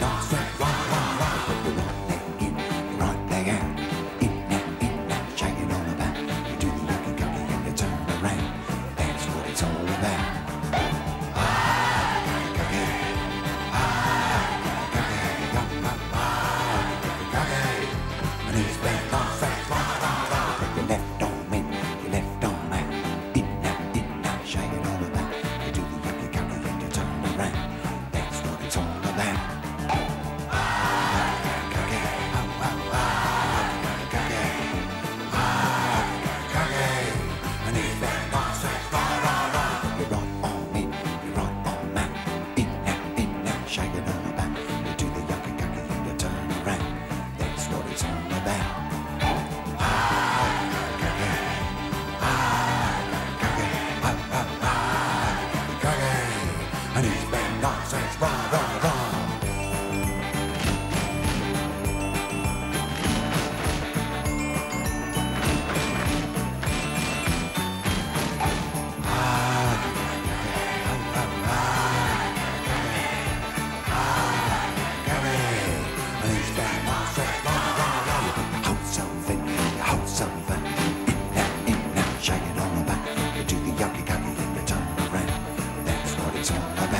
大赛。says rah, rah, rah. Shake it on the back, you do the hokey cokey, then you turn around. That's what it's all about.